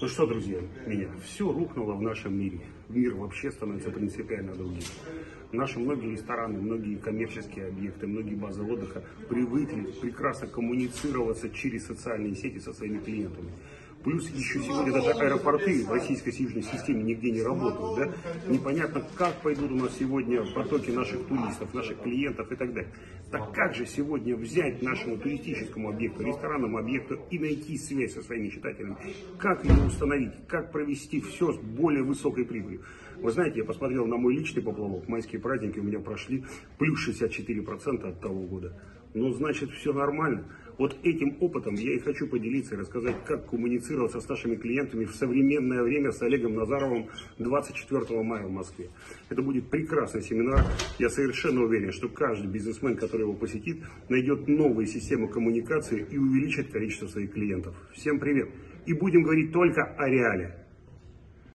Ну что, друзья, меня все рухнуло в нашем мире. Мир вообще становится принципиально другим. Наши многие рестораны, многие коммерческие объекты, многие базы отдыха привыкли прекрасно коммуницироваться через социальные сети со своими клиентами. Плюс еще сегодня даже аэропорты в российской северной системе нигде не работают. Да? Непонятно, как пойдут у нас сегодня потоки наших туристов, наших клиентов и так далее. Так как же сегодня взять нашему туристическому объекту, ресторанному объекту и найти связь со своими читателями? Как ее установить? Как провести все с более высокой прибылью? Вы знаете, я посмотрел на мой личный поплавок. Майские праздники у меня прошли плюс 64% от того года. Ну, значит, все нормально. Вот этим опытом я и хочу поделиться и рассказать, как коммуницироваться с нашими клиентами в современное время с Олегом Назаровым 24 мая в Москве. Это будет прекрасный семинар. Я совершенно уверен, что каждый бизнесмен, который его посетит, найдет новые системы коммуникации и увеличит количество своих клиентов. Всем привет! И будем говорить только о реале.